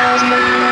Cosmos.